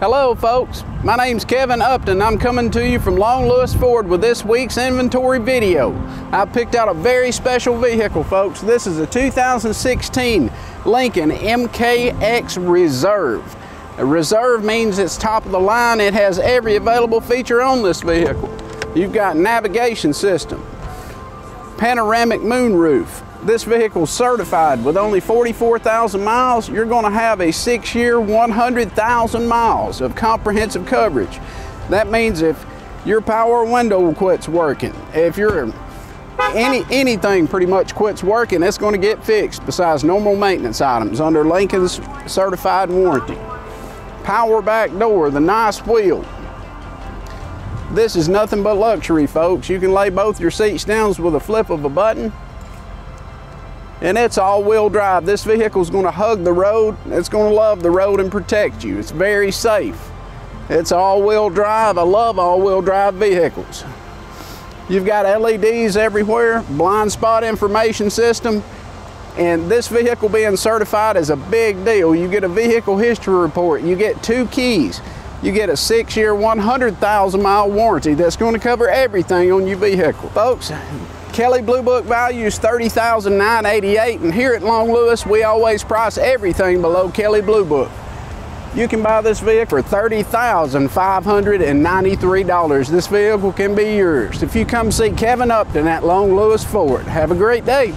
Hello folks, my name's Kevin Upton. I'm coming to you from Long Lewis Ford with this week's inventory video. I picked out a very special vehicle folks. This is a 2016 Lincoln MKX Reserve. A reserve means it's top of the line. It has every available feature on this vehicle. You've got navigation system, panoramic moonroof, this vehicle certified with only 44,000 miles, you're going to have a six year, 100,000 miles of comprehensive coverage. That means if your power window quits working, if your any anything pretty much quits working, it's going to get fixed besides normal maintenance items under Lincoln's certified warranty. Power back door, the nice wheel. This is nothing but luxury, folks. You can lay both your seats down with a flip of a button and it's all-wheel drive. This vehicle is going to hug the road. It's going to love the road and protect you. It's very safe. It's all-wheel drive. I love all-wheel drive vehicles. You've got LEDs everywhere, blind spot information system, and this vehicle being certified is a big deal. You get a vehicle history report. You get two keys. You get a six-year, 100,000 mile warranty that's going to cover everything on your vehicle. Folks, Kelley Blue Book value is 30,988 and here at Long Lewis we always price everything below Kelley Blue Book. You can buy this vehicle for $30,593. This vehicle can be yours. If you come see Kevin Upton at Long Lewis Ford, have a great day.